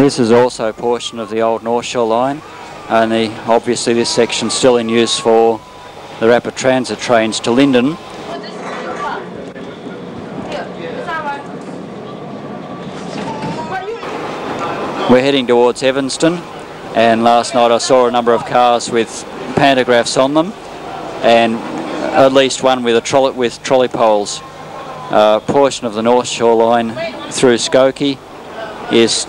This is also a portion of the old North Shore line, only obviously this section's still in use for the rapid transit trains to Linden. We're heading towards Evanston and last night I saw a number of cars with pantographs on them and at least one with a trolley with trolley poles. A portion of the North Shore line through Skokie is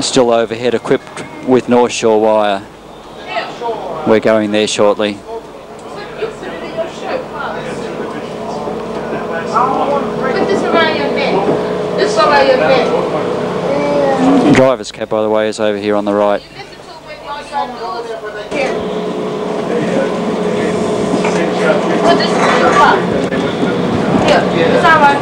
still overhead equipped with North Shore wire. We're going there shortly. Driver's cab, by the way, is over here on the right. Here. It's alright.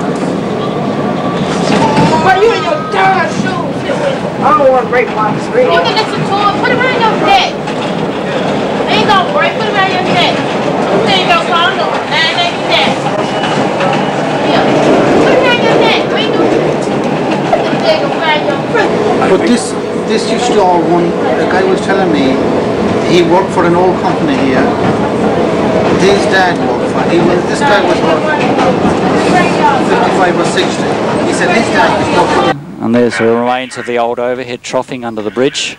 But you in your darn shoes. Sit with it. I don't want to break my screen. You can listen to it. Put it around your neck. It ain't gonna break. Put it around your neck. Then you gonna call no. Now it ain't your neck. Here. Put it around your neck. We do. Put the thing around your foot. But this this used to all one. The guy was telling me he worked for an old company here. His dad worked for. He was this guy was what, 55 or 60. He said his dad was worked for. And there's the remains of the old overhead troughing under the bridge.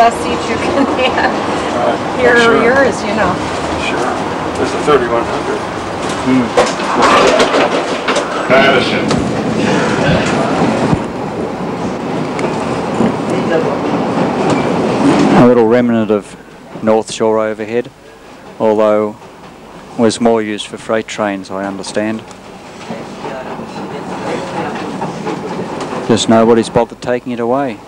Best seat you can have. Here sure. or yours, you know. Sure. There's a 3100. Hmm. Madison. A little remnant of North Shore overhead, although was more used for freight trains, I understand. Just nobody's bothered taking it away.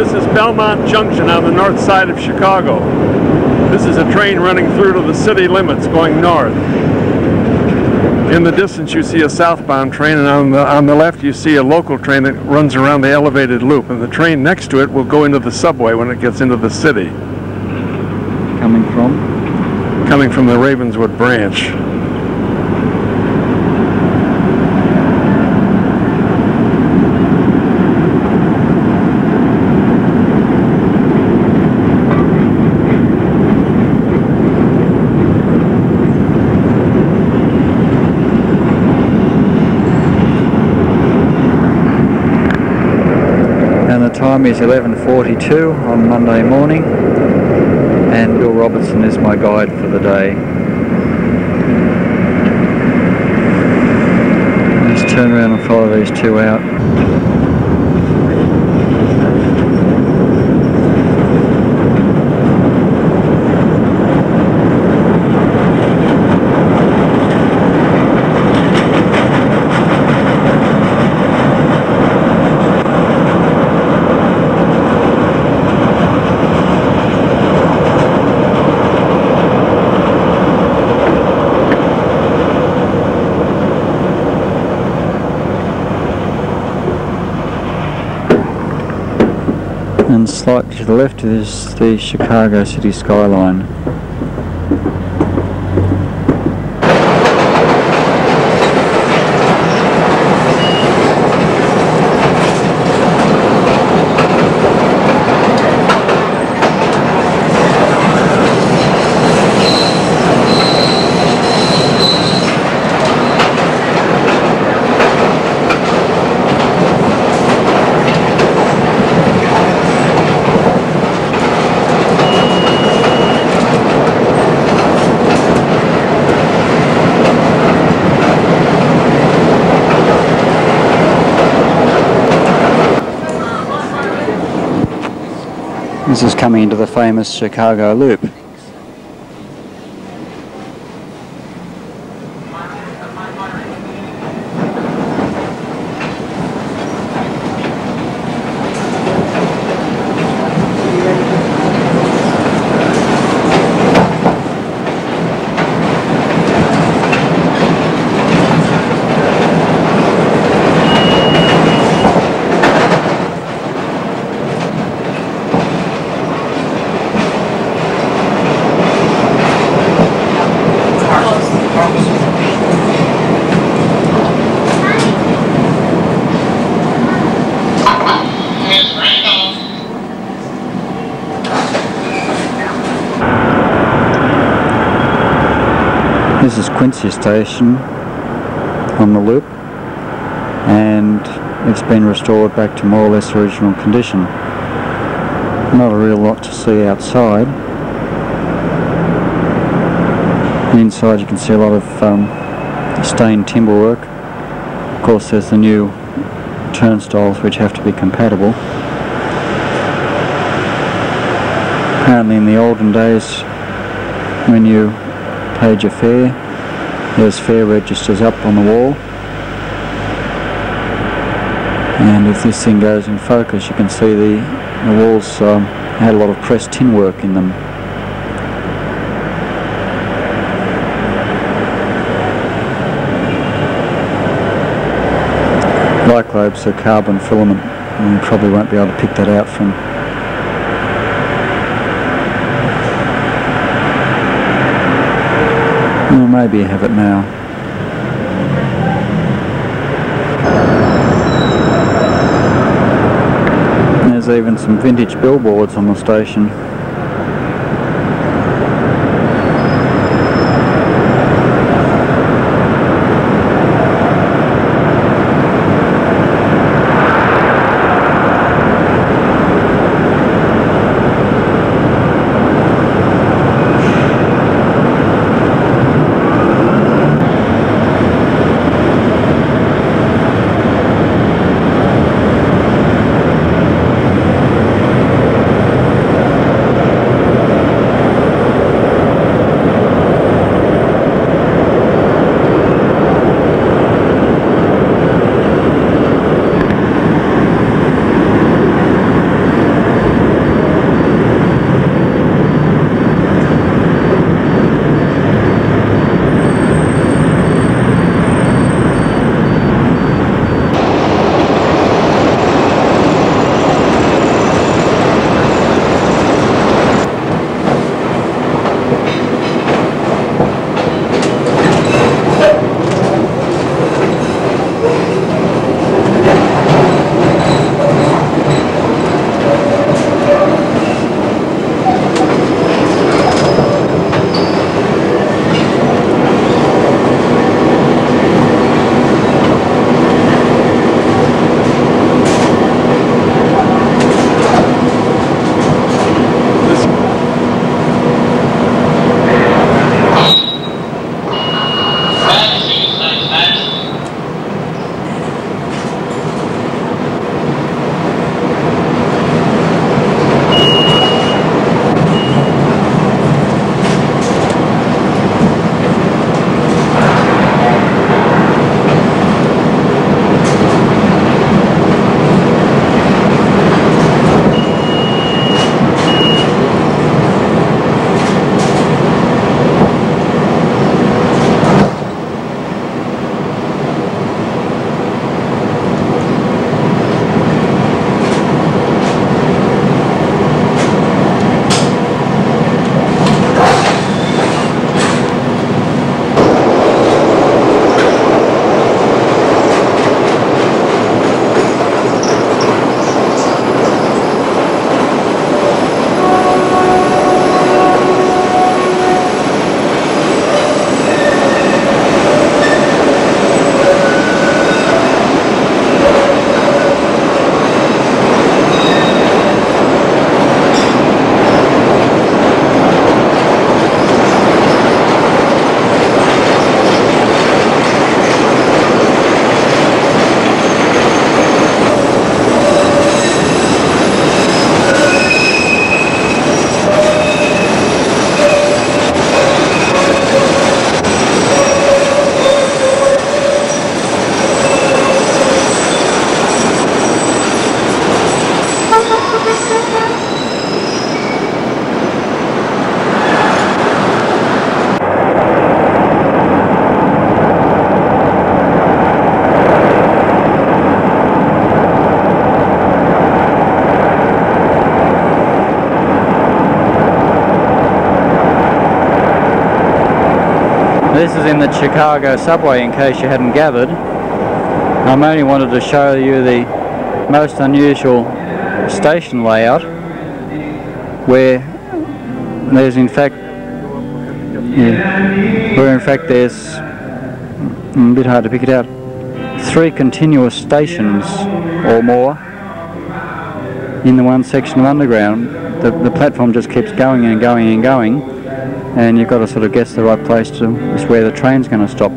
This is Belmont Junction on the north side of Chicago. This is a train running through to the city limits going north. In the distance you see a southbound train and on the, on the left you see a local train that runs around the elevated loop and the train next to it will go into the subway when it gets into the city Coming from? coming from the Ravenswood branch. Time is 11.42 on Monday morning and Bill Robertson is my guide for the day. Let's turn around and follow these two out. And slightly to the left is the Chicago city skyline. This is coming into the famous Chicago Loop. Quincy Station on the loop and it's been restored back to more or less original condition. Not a real lot to see outside. Inside you can see a lot of um, stained timber work. Of course there's the new turnstiles which have to be compatible. Apparently in the olden days when you paid your fare there's fare registers up on the wall. And if this thing goes in focus you can see the, the walls um, had a lot of pressed tin work in them. Light globes are carbon filament. And you probably won't be able to pick that out from well, maybe you have it now. There's even some vintage billboards on the station is in the Chicago subway in case you hadn't gathered. I'm only wanted to show you the most unusual station layout where there's in fact yeah, where in fact there's mm, a bit hard to pick it out three continuous stations or more in the one section of underground. The, the platform just keeps going and going and going, and you've got to sort of guess the right place to is where the train's going to stop.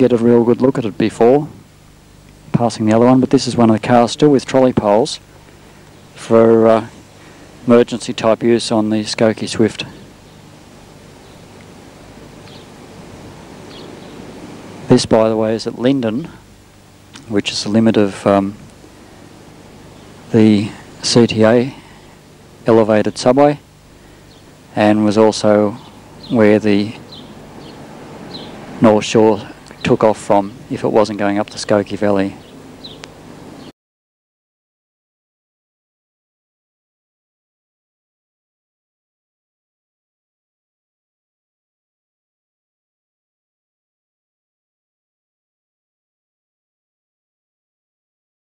Get a real good look at it before, passing the other one, but this is one of the cars still with trolley poles for uh, emergency type use on the Skokie Swift. This, by the way, is at Linden, which is the limit of um, the CTA elevated subway, and was also where the North Shore took off from if it wasn't going up the Skokie Valley